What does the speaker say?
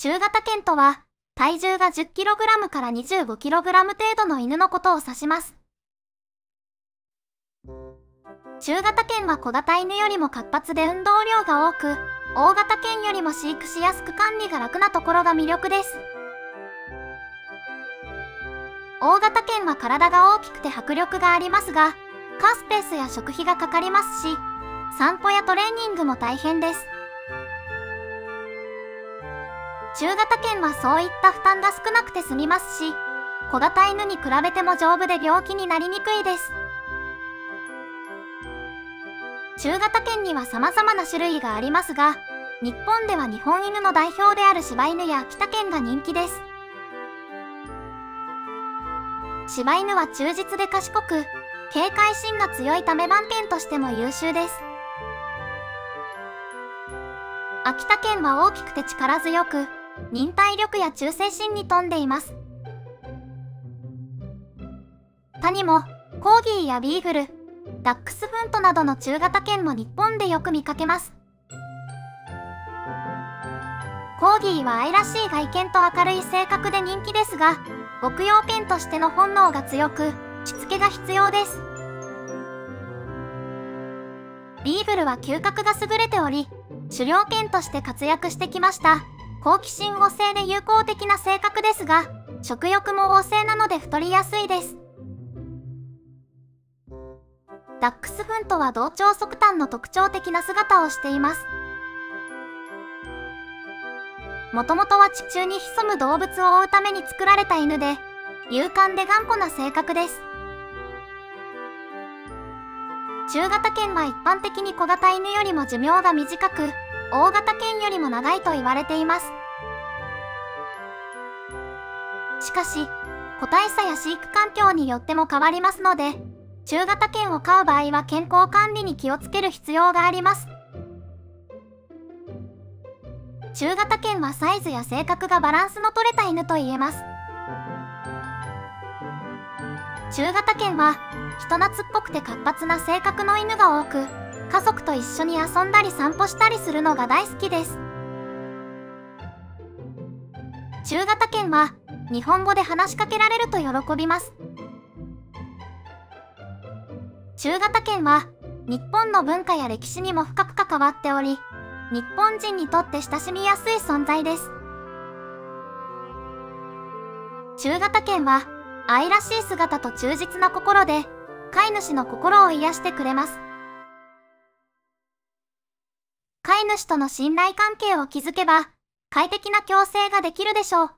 中型犬とは、体重が 10kg から 25kg 程度の犬のことを指します。中型犬は小型犬よりも活発で運動量が多く、大型犬よりも飼育しやすく管理が楽なところが魅力です。大型犬は体が大きくて迫力がありますが、カースペースや食費がかかりますし、散歩やトレーニングも大変です。中型犬はそういった負担が少なくて済みますし、小型犬に比べても丈夫で病気になりにくいです。中型犬には様々な種類がありますが、日本では日本犬の代表である柴犬や秋田犬が人気です。柴犬は忠実で賢く、警戒心が強いため番犬としても優秀です。秋田県は大きくて力強く、忍耐力や忠誠心に富んでいます。他にも、コーギーやビーグル、ダックスフントなどの中型犬も日本でよく見かけます。コーギーは愛らしい外見と明るい性格で人気ですが、牧羊犬としての本能が強く、しつけが必要です。ビーグルは嗅覚が優れており、狩猟犬として活躍してきました。好奇心旺盛で友好的な性格ですが、食欲も旺盛なので太りやすいです。ダックスフントは同調側端の特徴的な姿をしています。もともとは地中に潜む動物を追うために作られた犬で、勇敢で頑固な性格です。中型犬は一般的に小型犬よりも寿命が短く、大型犬よりも長いと言われています。しかし、個体差や飼育環境によっても変わりますので、中型犬を飼う場合は健康管理に気をつける必要があります。中型犬はサイズや性格がバランスの取れた犬と言えます。中型犬は人懐っこくて活発な性格の犬が多く、家族と一緒に遊んだり散歩したりするのが大好きです。中型犬は日本語で話しかけられると喜びます。中型犬は日本の文化や歴史にも深く関わっており、日本人にとって親しみやすい存在です。中型犬は愛らしい姿と忠実な心で飼い主の心を癒してくれます。飼い主との信頼関係を築けば快適な共生ができるでしょう。